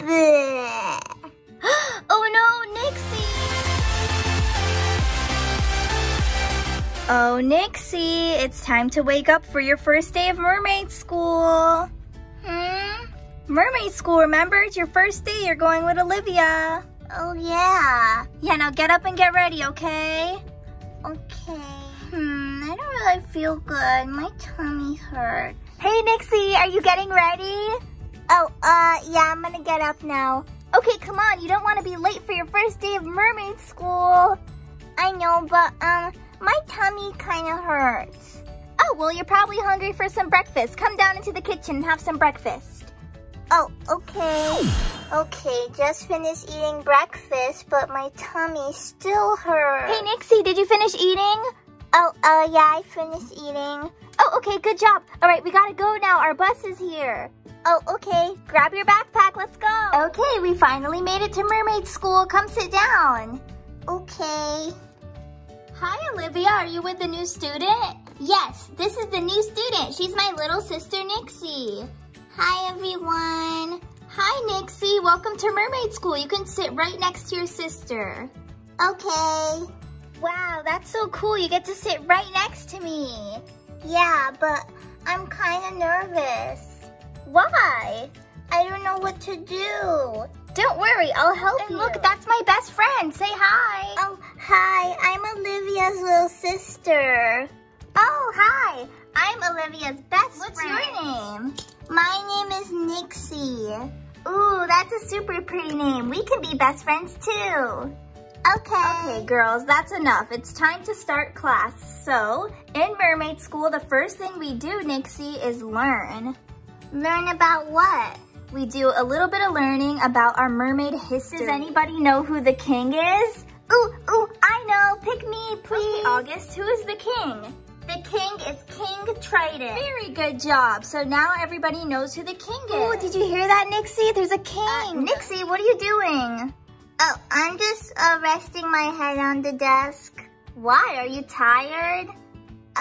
Oh no, Nixie! Oh, Nixie, it's time to wake up for your first day of mermaid school. Hmm? Mermaid school, remember? It's your first day. You're going with Olivia. Oh, yeah. Yeah, now get up and get ready, okay? Okay. Hmm, I don't really feel good. My tummy hurts. Hey, Nixie, are you getting ready? Oh, uh, yeah, I'm gonna get up now. Okay, come on. You don't want to be late for your first day of mermaid school. I know, but, um, my tummy kind of hurts. Oh, well, you're probably hungry for some breakfast. Come down into the kitchen and have some breakfast. Oh, okay. Okay, just finished eating breakfast, but my tummy still hurts. Hey, Nixie, did you finish eating? Oh, uh, yeah, I finished eating. Oh, okay, good job. All right, we gotta go now. Our bus is here. Oh, okay. Grab your backpack, let's go. Okay, we finally made it to mermaid school. Come sit down. Okay. Hi, Olivia. Are you with the new student? Yes, this is the new student. She's my little sister, Nixie. Hi, everyone. Hi, Nixie. Welcome to mermaid school. You can sit right next to your sister. Okay. Wow, that's so cool. You get to sit right next to me. Yeah, but I'm kind of nervous. Why? I don't know what to do. Don't worry, I'll help and you. Look, that's my best friend. Say hi. Oh, hi. I'm Olivia's little sister. Oh, hi. I'm Olivia's best What's friend. your name? My name is Nixie. Ooh, that's a super pretty name. We can be best friends too. Okay. Okay, girls, that's enough. It's time to start class. So, in mermaid school, the first thing we do, Nixie, is learn. Learn about what? We do a little bit of learning about our mermaid history. Does anybody know who the king is? Ooh, ooh, I know. Pick me, please. Okay, August, who is the king? The king is King Triton. Very good job. So now everybody knows who the king is. Oh, did you hear that, Nixie? There's a king. Uh, Nixie, what are you doing? Oh, I'm just uh, resting my head on the desk. Why? Are you tired?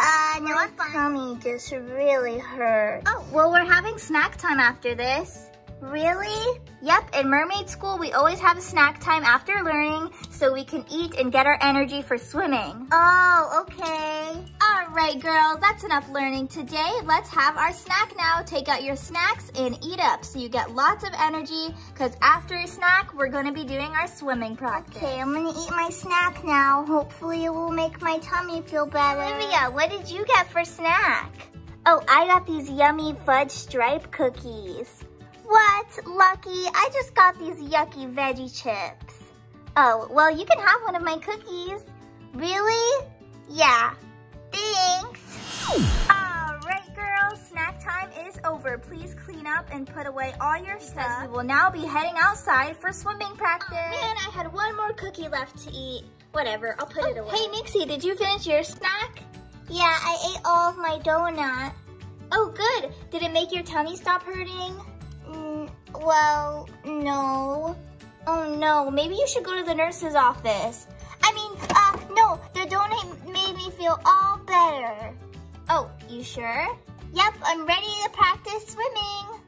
Uh, no, my tummy just really hurts. Oh, well, we're having snack time after this. Really? Yep, in mermaid school, we always have a snack time after learning so we can eat and get our energy for swimming. Oh, okay. Right, girls, that's enough learning today. Let's have our snack now. Take out your snacks and eat up so you get lots of energy because after a snack, we're going to be doing our swimming practice. Okay, I'm going to eat my snack now. Hopefully it will make my tummy feel better. Olivia, what did you get for snack? Oh, I got these yummy fudge stripe cookies. What? Lucky, I just got these yucky veggie chips. Oh, well, you can have one of my cookies. Really? Yeah. Thanks. All right, girls, snack time is over. Please clean up and put away all your stuff. We will now be heading outside for swimming practice. Oh, man, I had one more cookie left to eat. Whatever, I'll put oh, it away. Hey, Nixie, did you finish your snack? Yeah, I ate all of my donut. Oh, good. Did it make your tummy stop hurting? Mm, well, no. Oh, no. Maybe you should go to the nurse's office. Feel all better. Oh, you sure? Yep, I'm ready to practice swimming.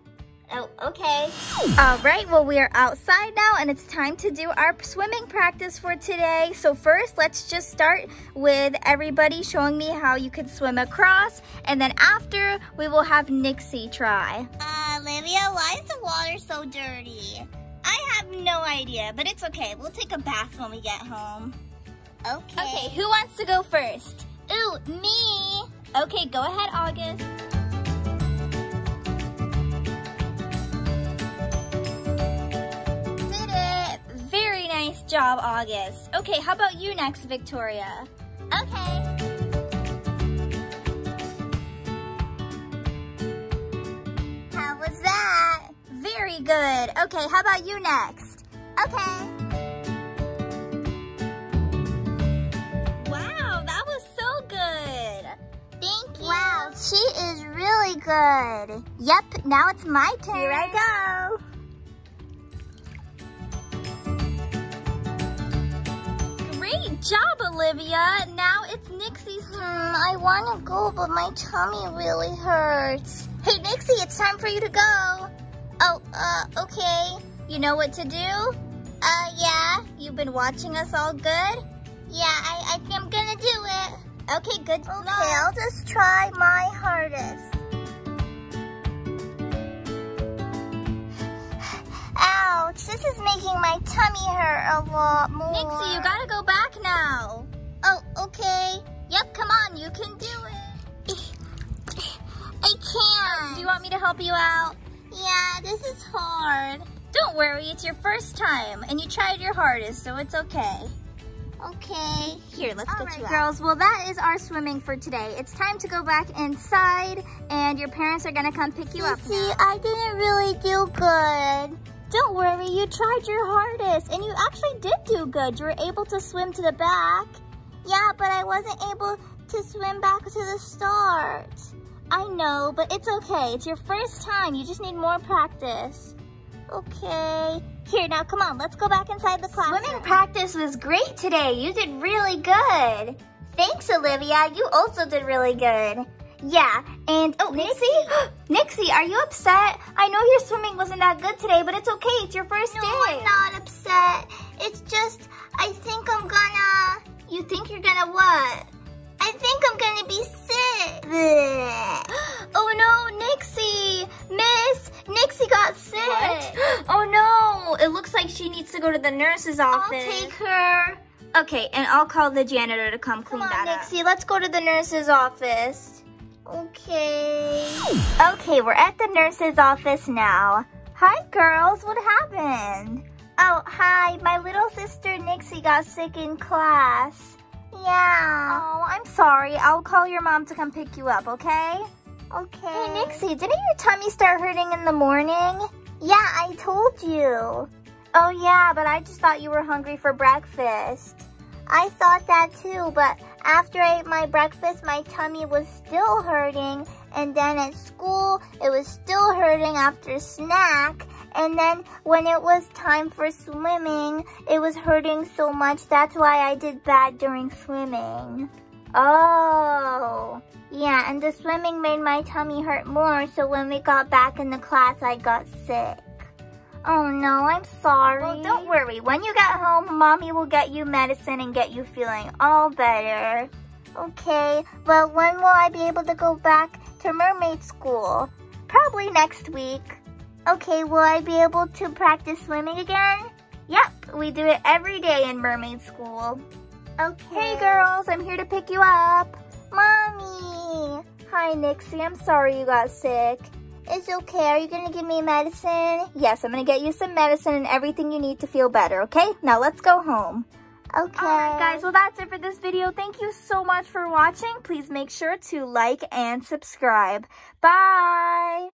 Oh, okay. All right, well, we are outside now and it's time to do our swimming practice for today. So first, let's just start with everybody showing me how you can swim across. And then after, we will have Nixie try. Uh, Olivia, why is the water so dirty? I have no idea, but it's okay. We'll take a bath when we get home. Okay. Okay, who wants to go first? Ooh, me. Okay, go ahead, August. Did it. Very nice job, August. Okay, how about you next, Victoria? Okay. How was that? Very good. Okay, how about you next? Okay. Really good. Yep, now it's my turn. Here I go. Great job, Olivia. Now it's Nixie's turn. Hmm, I want to go, but my tummy really hurts. Hey, Nixie, it's time for you to go. Oh, uh, okay. You know what to do? Uh, yeah. You've been watching us all good? Yeah, I, I think I'm gonna do it. Okay, good Okay, luck. I'll just try my hardest. This is making my tummy hurt a lot more. Nixie, you gotta go back now. Oh, okay. Yep, come on, you can do it. I can't. Do you want me to help you out? Yeah, this is hard. Don't worry, it's your first time, and you tried your hardest, so it's okay. Okay. Here, let's All get right, you out. girls, Girls, well, that is our swimming for today. It's time to go back inside, and your parents are gonna come pick you up See. I didn't really do good. Don't worry, you tried your hardest, and you actually did do good. You were able to swim to the back. Yeah, but I wasn't able to swim back to the start. I know, but it's okay. It's your first time. You just need more practice. Okay. Here, now come on, let's go back inside the classroom. Swimming practice was great today. You did really good. Thanks, Olivia. You also did really good. Yeah, and oh, Nixie, Nixie, are you upset? I know your swimming wasn't that good today, but it's okay. It's your first No, day. No, I'm not upset. It's just, I think I'm gonna... You think you're gonna what? I think I'm gonna be sick. Oh no, Nixie! Miss, Nixie got sick. What? Oh no, it looks like she needs to go to the nurse's office. I'll take her. Okay, and I'll call the janitor to come Come clean on, that up. Nixie, let's go to the nurse's office. Okay. Okay, we're at the nurse's office now. Hi, girls. What happened? Oh, hi. My little sister Nixie got sick in class. Yeah. Oh, I'm sorry. I'll call your mom to come pick you up, okay? Okay. Hey, Nixie, didn't your tummy start hurting in the morning? Yeah, I told you. Oh, yeah, but I just thought you were hungry for breakfast. I thought that too, but after I ate my breakfast, my tummy was still hurting. And then at school, it was still hurting after snack. And then when it was time for swimming, it was hurting so much. That's why I did bad during swimming. Oh. Yeah, and the swimming made my tummy hurt more. So when we got back in the class, I got sick. Oh no, I'm sorry. Well, don't worry. When you get home, Mommy will get you medicine and get you feeling all better. Okay, well, when will I be able to go back to mermaid school? Probably next week. Okay, will I be able to practice swimming again? Yep, we do it every day in mermaid school. Okay. Hey girls, I'm here to pick you up. Mommy. Hi Nixie, I'm sorry you got sick. It's okay. Are you going to give me medicine? Yes, I'm gonna get you some medicine and everything you need to feel better, okay? Now let's go home. Okay. Alright guys, well that's it for this video. Thank you so much for watching. Please make sure to like and subscribe. Bye!